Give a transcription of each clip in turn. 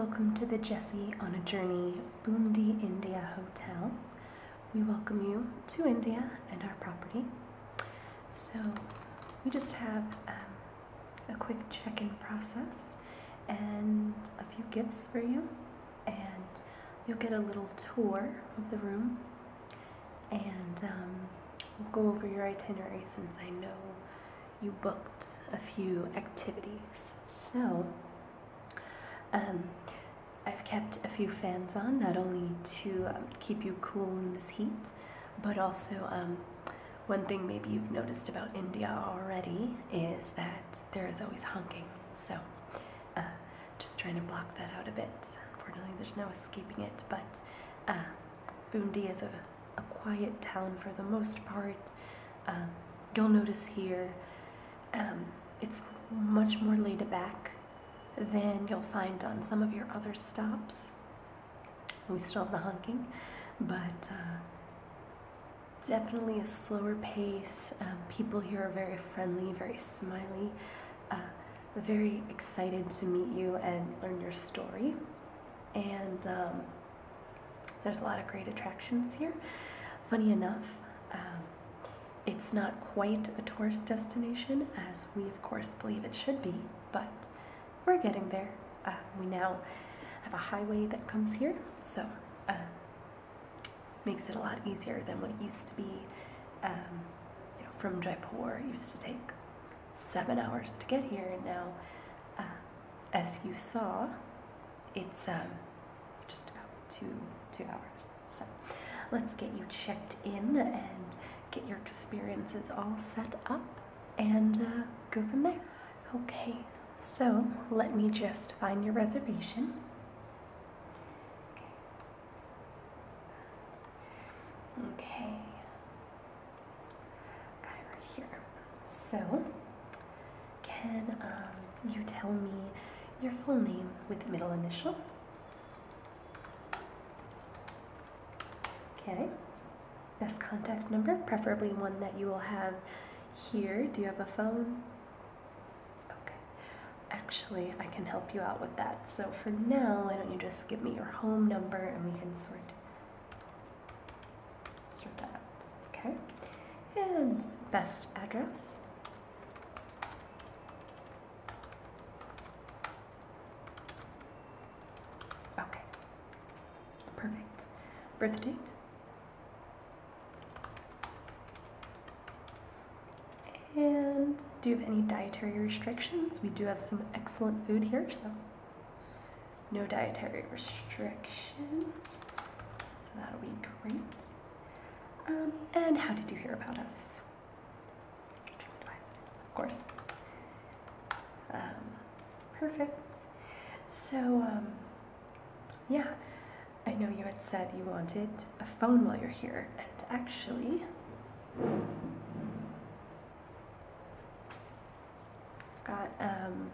Welcome to the Jessie on a Journey Bundi India Hotel. We welcome you to India and our property. So, we just have um, a quick check in process and a few gifts for you, and you'll get a little tour of the room. And um, we'll go over your itinerary since I know you booked a few activities. So, um, kept a few fans on, not only to um, keep you cool in this heat, but also um, one thing maybe you've noticed about India already is that there is always honking. So, uh, just trying to block that out a bit. Unfortunately, there's no escaping it, but uh, Bundi is a, a quiet town for the most part. Um, you'll notice here um, it's much more laid back than you'll find on some of your other stops. We still have the honking, but uh, definitely a slower pace. Um, people here are very friendly, very smiley, uh, very excited to meet you and learn your story. And um, there's a lot of great attractions here. Funny enough, um, it's not quite a tourist destination, as we of course believe it should be, but we're getting there. Uh, we now have a highway that comes here, so uh, makes it a lot easier than what it used to be. Um, you know, from Jaipur, it used to take seven hours to get here, and now, uh, as you saw, it's um, just about two two hours. So let's get you checked in and get your experiences all set up, and uh, go from there. Okay, so let me just find your reservation. Okay. Got it right here. So, can um, you tell me your full name with middle initial? Okay. Best contact number, preferably one that you will have here. Do you have a phone? Actually, I can help you out with that. So for now, why don't you just give me your home number and we can sort sort that out. Okay. And best address. Okay. Perfect. Birth date. And do you have any dietary restrictions? We do have some excellent food here, so no dietary restrictions. So that'll be great. Um, and how did you hear about us? TripAdvisor, of course. Um, perfect. So, um, yeah, I know you had said you wanted a phone while you're here, and actually, got um,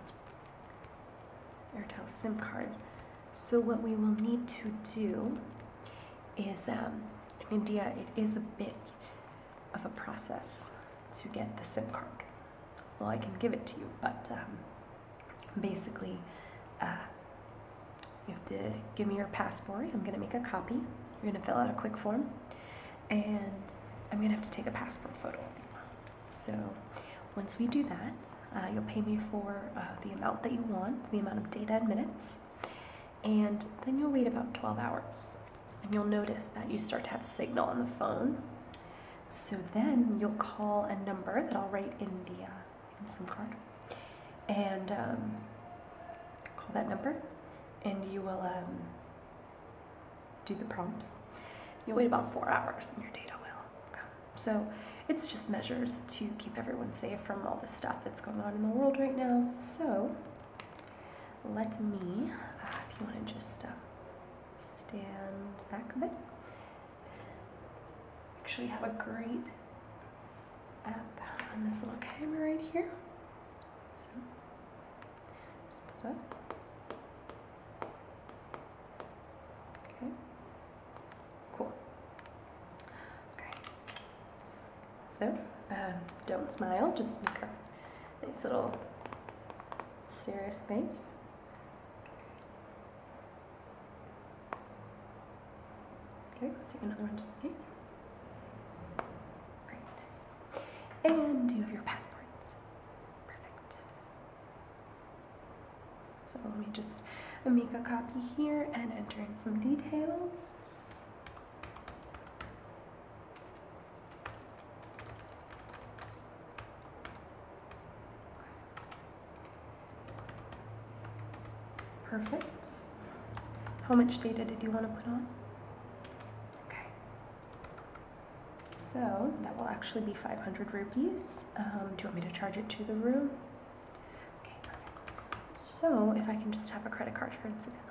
Airtel SIM card. So what we will need to do is, um, in India, it is a bit of a process to get the SIM card. Well, I can give it to you, but um, basically, uh, you have to give me your passport. I'm gonna make a copy. You're gonna fill out a quick form, and I'm gonna have to take a passport photo. So once we do that, uh, you'll pay me for uh, the amount that you want, the amount of data and minutes, and then you'll wait about 12 hours. And you'll notice that you start to have signal on the phone. So then you'll call a number that I'll write in the, uh, SIM card, and um, call that number, and you will um, do the prompts. You'll wait about four hours, and your data will come. So it's just measures to keep everyone safe from all the stuff that's going on in the world right now. So let me, uh, if you want to just uh, stand back a bit, actually have a great app on this little camera right here. So just put up. So um, don't smile, just make a nice little serious face. Okay, take another one just in case. Great. And do you have your passport? Perfect. So let me just make a copy here and enter in some details. Perfect. How much data did you want to put on? Okay. So that will actually be 500 rupees. Um, do you want me to charge it to the room? Okay, perfect. So if I can just have a credit card for incidentals.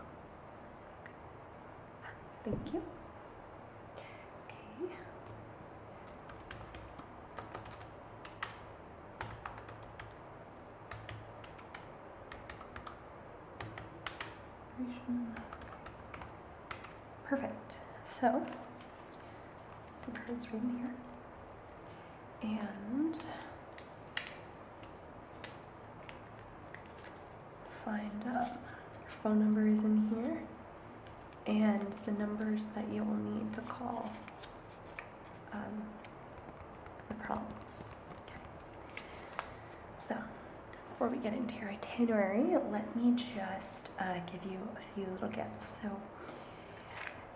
Okay. Thank you. Okay. Perfect. So, some cards in here. And find uh, your phone number is in here and the numbers that you will need to call um, the prompts. Okay. So, before we get into your itinerary, let me just uh, give you a few little gifts. So,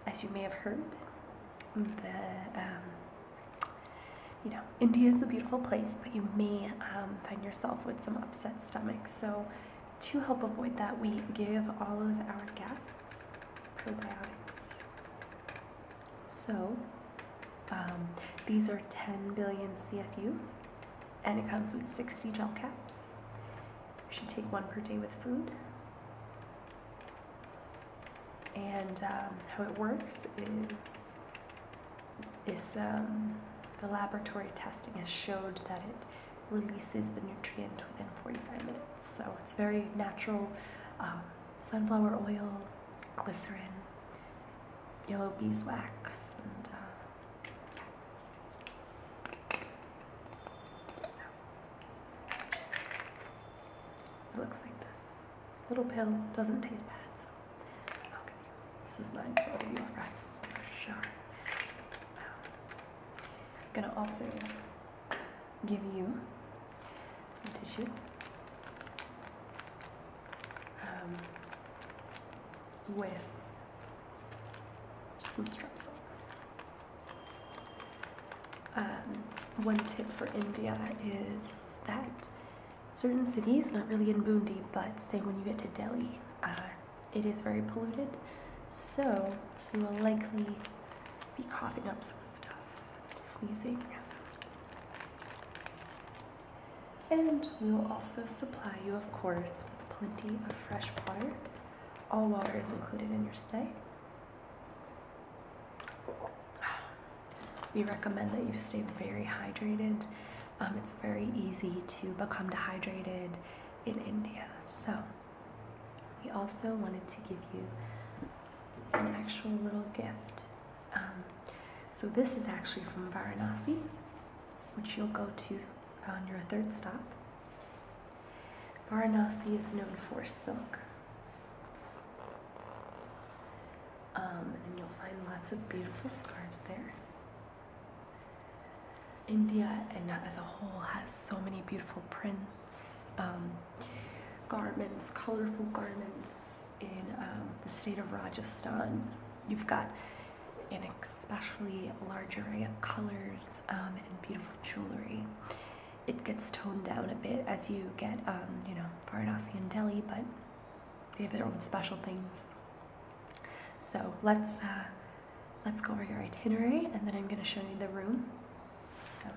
as you may have heard, the um, you know India is a beautiful place, but you may um, find yourself with some upset stomach. So, to help avoid that, we give all of our guests probiotics. So, um, these are 10 billion CFUs, and it comes with 60 gel caps. Should take one per day with food. And um, how it works is, is um, the laboratory testing has showed that it releases the nutrient within 45 minutes. So it's very natural um, sunflower oil, glycerin, yellow beeswax, and uh, so just, it looks like this. Little pill doesn't taste bad, so. This is mine, so I'll give you a rest for sure. I'm gonna also give you tissues. Um, with some Strepsils. Um, one tip for India is that certain cities, not really in Bundi, but say when you get to Delhi, uh, it is very polluted, so you will likely be coughing up some stuff, sneezing. And we will also supply you, of course, with plenty of fresh water. All water is included in your stay. We recommend that you stay very hydrated. Um, it's very easy to become dehydrated in India. So, we also wanted to give you an actual little gift. Um, so, this is actually from Varanasi, which you'll go to on your third stop. Varanasi is known for silk. Um, and you'll find lots of beautiful scarves there. India and as a whole has so many beautiful prints, um, garments, colorful garments in um, the state of Rajasthan. You've got an especially large array of colors um, and beautiful jewelry. It gets toned down a bit as you get, um, you know, Varanasi and Delhi, but they have their own special things. So let's uh, let's go over your itinerary, and then I'm going to show you the room. So.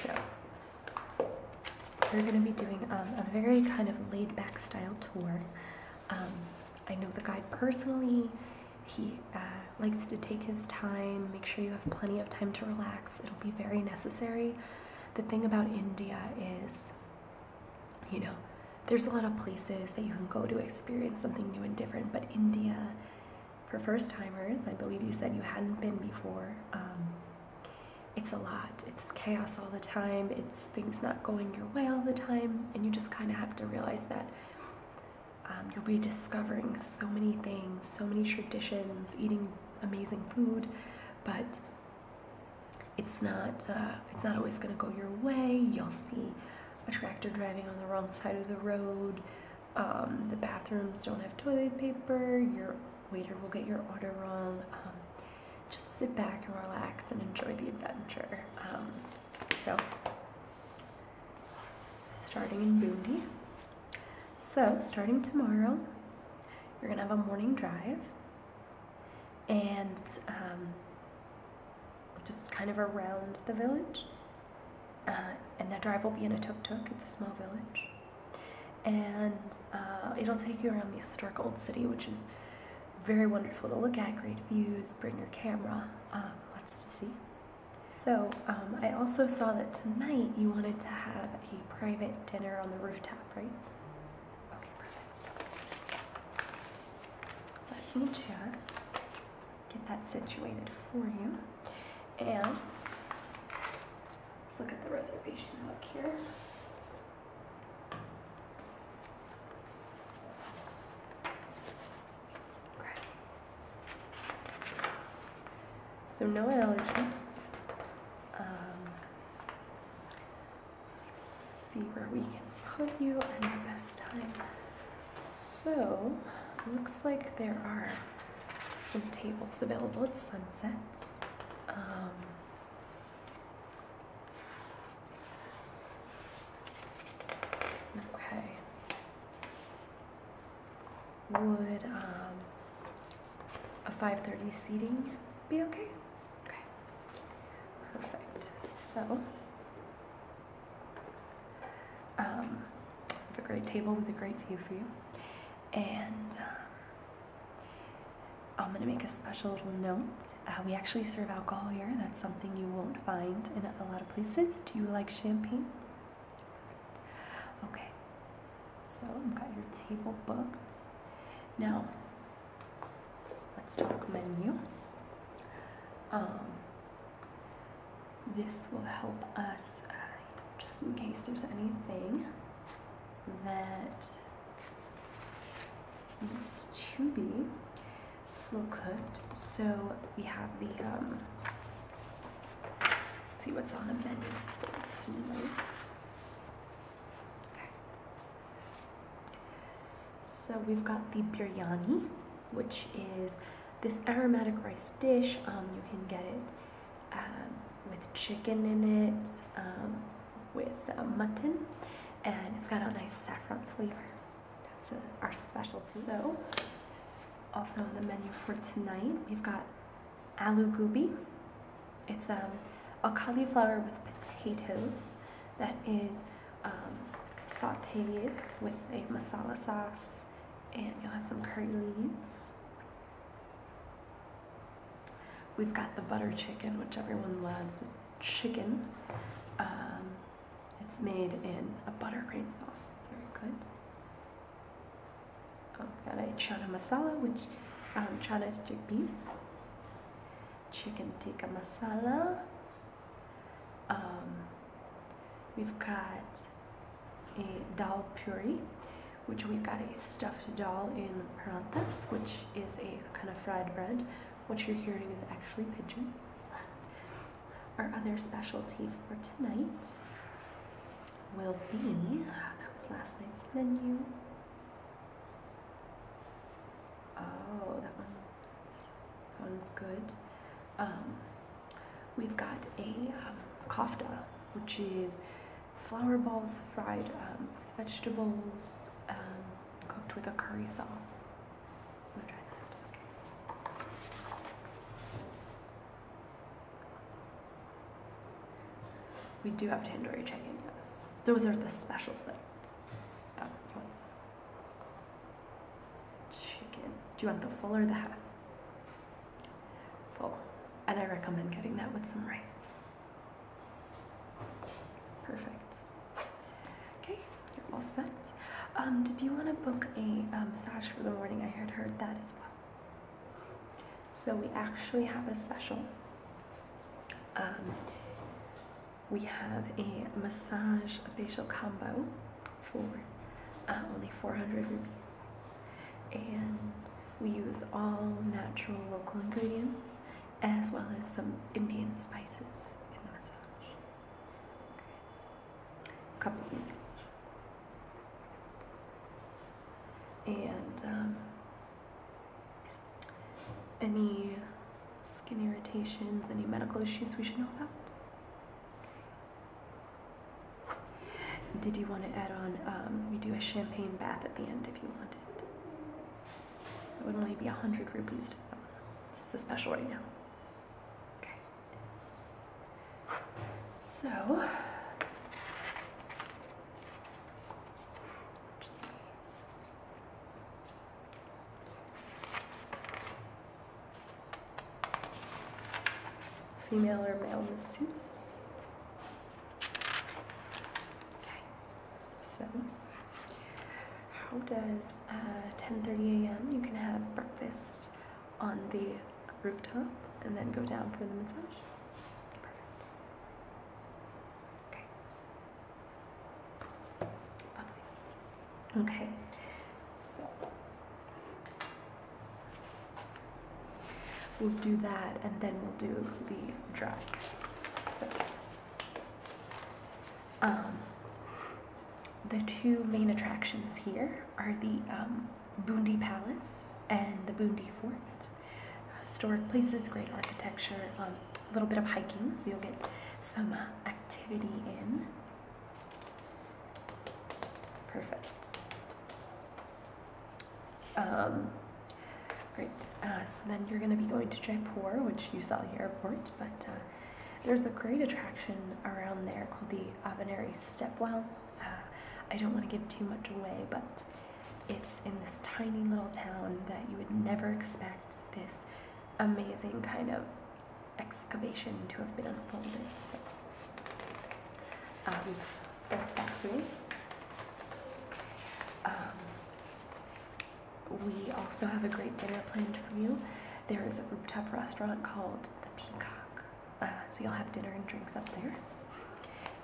So, we're going to be doing um, a very kind of laid back style tour. Um, I know the guide personally. He uh, likes to take his time, make sure you have plenty of time to relax. It'll be very necessary. The thing about India is, you know, there's a lot of places that you can go to experience something new and different, but India, for first timers, I believe you said you hadn't been before. Um, it's a lot. It's chaos all the time. It's things not going your way all the time, and you just kind of have to realize that um, you'll be discovering so many things, so many traditions, eating amazing food, but it's not uh, it's not always going to go your way. You'll see a tractor driving on the wrong side of the road. Um, the bathrooms don't have toilet paper. Your waiter will get your order wrong. Um, just sit back and relax and enjoy the adventure. Um, so, starting in Bundi. So, starting tomorrow, you're gonna have a morning drive and um, kind of around the village. Uh, and that drive will be in a tuk tuk, it's a small village. And uh, it'll take you around the historic old city, which is very wonderful to look at, great views, bring your camera, um, lots to see. So um, I also saw that tonight you wanted to have a private dinner on the rooftop, right? Okay, perfect. Let me just get that situated for you. And let's look at the reservation book here. Okay. So no allergies. Um, let's see where we can put you and the best time. So looks like there are some tables available at sunset. Um, okay. Would um, a 5:30 seating be okay? Okay. Perfect. So, um, have a great table with a great view for you, and. Um, I'm going to make a special little note. Uh, we actually serve alcohol here. That's something you won't find in a lot of places. Do you like champagne? Okay. So I've got your table booked. Now, let's talk menu. Um, this will help us, uh, just in case there's anything that needs to be slow cooked. So we have the um, see what's on the menu. Okay. So we've got the biryani, which is this aromatic rice dish. Um, you can get it um, with chicken in it, um, with uh, mutton, and it's got a nice saffron flavor. That's a, our specialty. So also on the menu for tonight, we've got aloo gobi. It's um, a cauliflower with potatoes that is um, sauteed with a masala sauce, and you'll have some curry leaves. We've got the butter chicken, which everyone loves. It's chicken. Um, it's made in a buttercream sauce. It's very good. Oh, got a chana masala, which um, chana is chickpeas. Chicken tikka masala. Um, we've got a dal puri, which we've got a stuffed dal in paranthas, which is a kind of fried bread. What you're hearing is actually pigeons. Our other specialty for tonight will be, that was last night's menu. Oh, that one, one's good. Um, we've got a um, kofta, which is flour balls fried um, with vegetables, um, cooked with a curry sauce. Gonna try that. We do have tandoori chicken, yes. Those are the specials that. I want. Oh, you want some? Chicken. Do you want the full or the half? I recommend getting that with some rice. Perfect. Okay, you're all set. Um, did you want to book a um, massage for the morning? I had heard that as well. So we actually have a special. Um, we have a massage facial combo for uh, only 400 rupees, and we use all natural local ingredients as well as some Indian spices in the massage. Couples massage. And um, any skin irritations, any medical issues we should know about? Did you want to add on? Um, we do a champagne bath at the end if you wanted. It would only be a hundred rupees. This is a special right now. So. Just. Female or male masseuse? Okay. So, how does uh, 10:30 a.m. You can have breakfast on the rooftop and then go down for the massage. Perfect. Okay. Lovely. Okay. So we'll do that and then we'll do the drive. So um, the two main attractions here are the um, Bundi Palace and the Bundi Fort. Historic places, great architecture, um, a little bit of hiking, so you'll get some uh, activity in. Perfect. Um, great. Uh, so then you're going to be going to Jaipur, which you saw the airport, but uh, there's a great attraction around there called the Abhaneri Stepwell. Uh, I don't want to give too much away, but it's in this tiny little town that you would never expect this amazing kind of excavation to have been unfolded. So we've built that for you. Um, we also have a great dinner planned for you. There is a rooftop restaurant called the Peacock, uh, so you'll have dinner and drinks up there.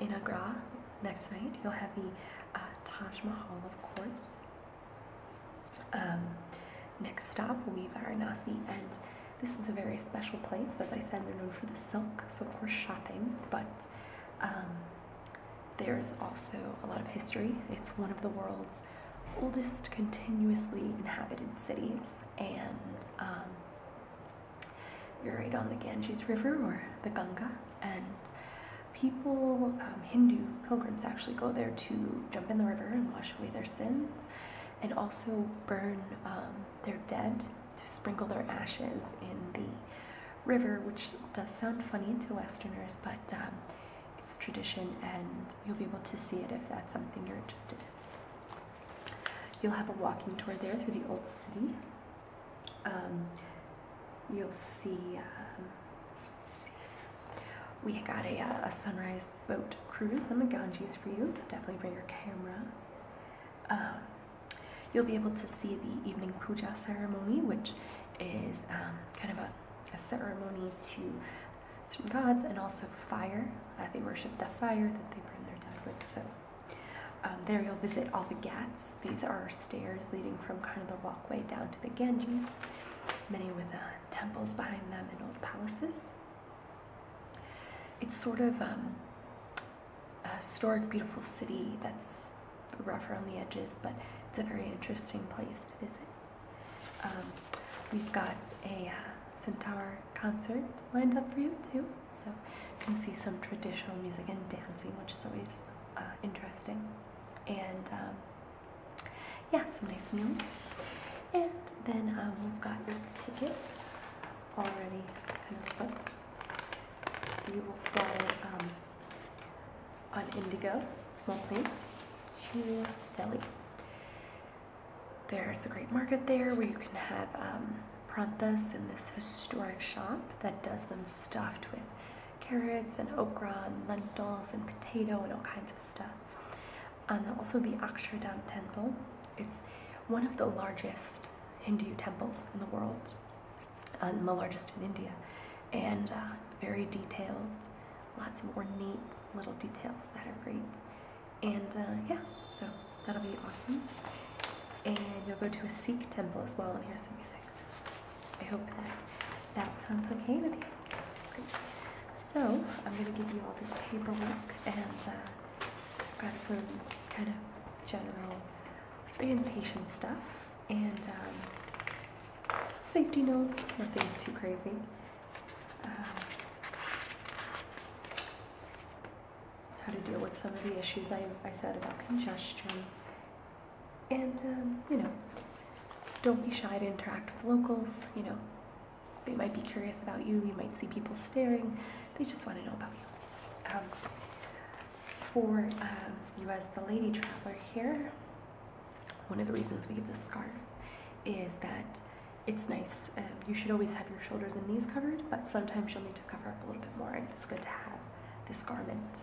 In Agra, next night, you'll have the uh, Taj Mahal, of course. Um, next stop will be Varanasi, and this is a very special place. As I said, they're known for the silk, so of course shopping, but um, there's also a lot of history. It's one of the world's oldest continuously inhabited cities, and um, you're right on the Ganges River or the Ganga, and people, um, Hindu pilgrims actually go there to jump in the river and wash away their sins, and also burn um, their dead to sprinkle their ashes in the river, which does sound funny to Westerners, but um, it's tradition, and you'll be able to see it if that's something you're interested in. You'll have a walking tour there through the old city. Um, you'll see, um, see, we got a, uh, a sunrise boat cruise on the Ganges for you. Definitely bring your camera. Um, you'll be able to see the evening puja ceremony, which is um, kind of a, a ceremony to certain gods and also fire. Uh, they worship the fire that they burn their dead with. So um, there you'll visit all the ghats. These are stairs leading from kind of the walkway down to the Ganges, many with uh, temples behind them and old palaces. It's sort of um, a historic, beautiful city that's rough around the edges, but it's a very interesting place to visit. Um, we've got a uh, santoor concert lined up for you too, so you can see some traditional music and dancing, which is always uh, interesting. And um, yeah, some nice meals. And then um, we've got your tickets already kind of booked. You will fly um, on Indigo, small plane, to Delhi. There's a great market there where you can have um, paranthas in this historic shop that does them stuffed with carrots and okra and lentils and potato and all kinds of stuff. And also the Akshardham Temple. It's one of the largest Hindu temples in the world, and the largest in India, and uh, very detailed. Lots of ornate little details that are great. And uh, yeah, so that'll be awesome. And you'll go to a Sikh temple as well and hear some music. I hope that that sounds okay with you. Great. So I'm going to give you all this paperwork and uh, got some kind of general orientation stuff and um, safety notes, nothing too crazy. Um, how to deal with some of the issues I, I said about congestion. And, um, you know, don't be shy to interact with locals. You know, they might be curious about you. You might see people staring. They just want to know about you. Um, for you as the lady traveler here, one of the reasons we give this scarf is that it's nice. Um, you should always have your shoulders and knees covered, but sometimes you'll need to cover up a little bit more, and it's good to have this garment.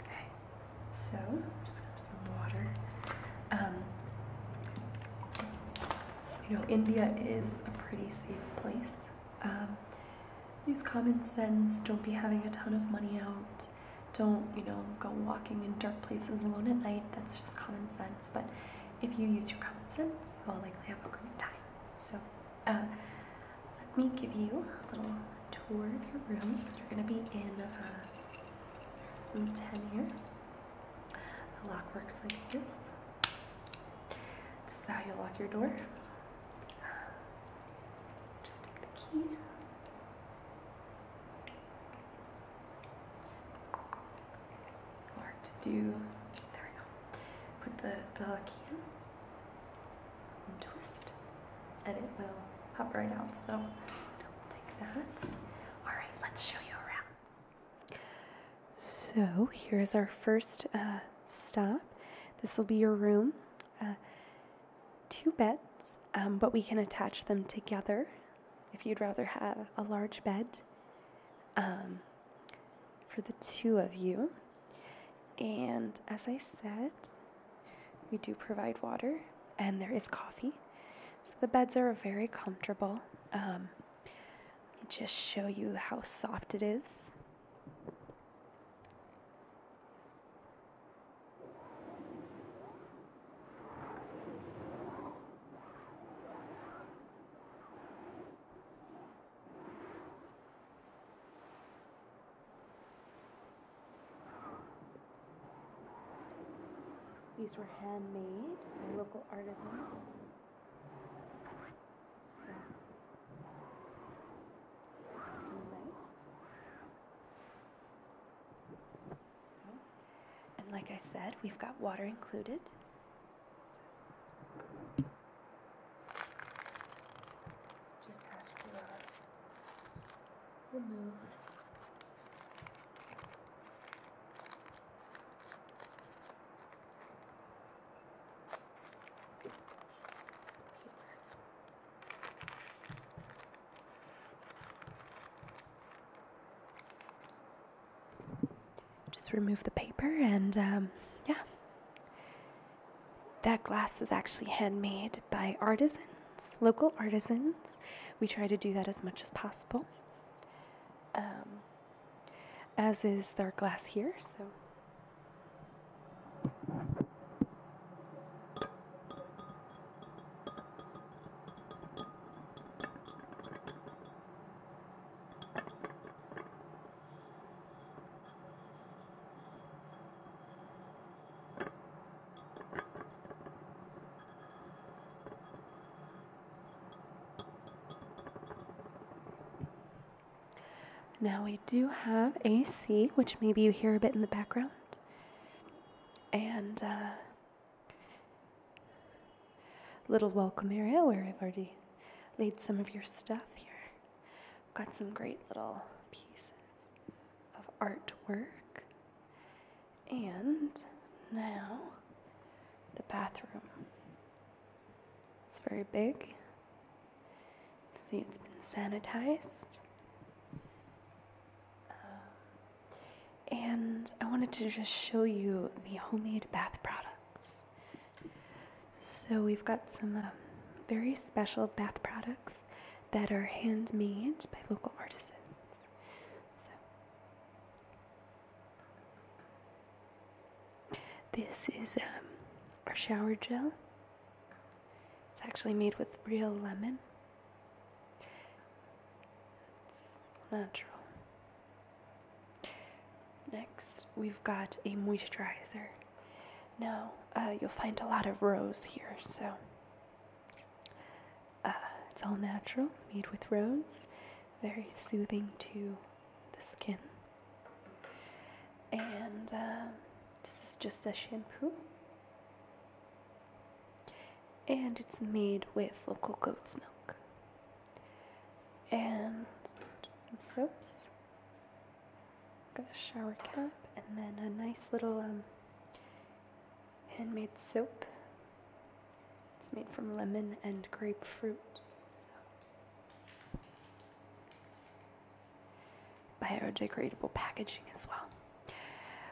Okay, so just grab some water. Um, you know, India is a pretty safe place. Um, use common sense. Don't be having a ton of money out. Don't, you know, go walking in dark places alone at night. That's just common sense. But if you use your common sense, you'll likely have a great time. So, uh, let me give you a little tour of your room. You're going to be in uh, room 10 here. The lock works like this. This is how you lock your door. Just take the key. Hard to do. There we go. Put the, the key in and twist, and it will pop right out. So we'll take that. All right, let's show you around. So here's our first uh, stop. This will be your room. Uh, two beds, um, but we can attach them together if you'd rather have a large bed um, for the two of you. And as I said, we do provide water and there is coffee. So the beds are very comfortable. Um, let me just show you how soft it is. These were handmade by local artisans. So, nice. So, and like I said, we've got water included. Just have to uh, remove remove the paper and um, yeah. That glass is actually handmade by artisans local artisans. We try to do that as much as possible. Um, as is their glass here so Now we do have AC, which maybe you hear a bit in the background. And uh, little welcome area where I've already laid some of your stuff here. Got some great little pieces of artwork. And now the bathroom. It's very big. See, it's been sanitized. Um, and I want to to just show you the homemade bath products. So we've got some um, very special bath products that are handmade by local artisans. So this is um, our shower gel. It's actually made with real lemon. It's natural. Next, we've got a moisturizer. Now, uh, you'll find a lot of rose here, so uh, it's all natural, made with rose, very soothing to the skin. And uh, this is just a shampoo, and it's made with local goat's milk. And some soaps. Got a shower cap and then a nice little um, handmade soap. It's made from lemon and grapefruit. Biodegradable packaging as well.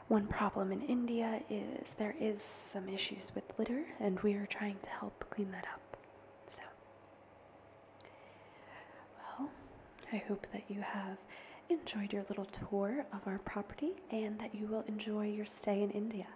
One problem in India is there is some issues with litter, and we are trying to help clean that up. So, well, I hope that you have enjoyed your little tour of our property and that you will enjoy your stay in India.